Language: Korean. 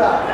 다